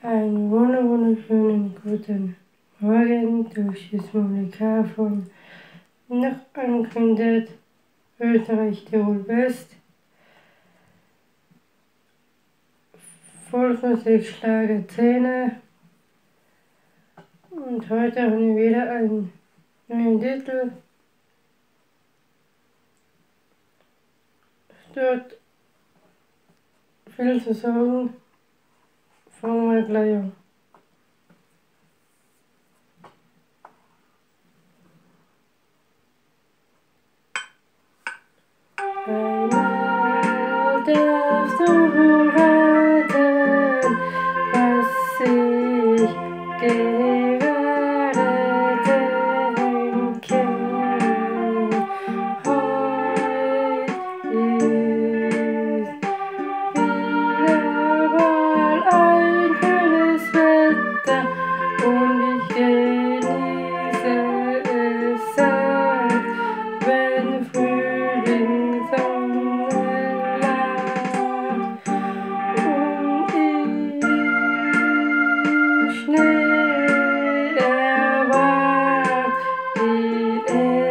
Einen wunderschönen guten Morgen durch das Monika von noch angekündigt Österreich Tirol West. Volksmusik Schlager Zähne. Und heute haben wir wieder einen neuen Titel. Es dort viel zu sagen. Follow my player. live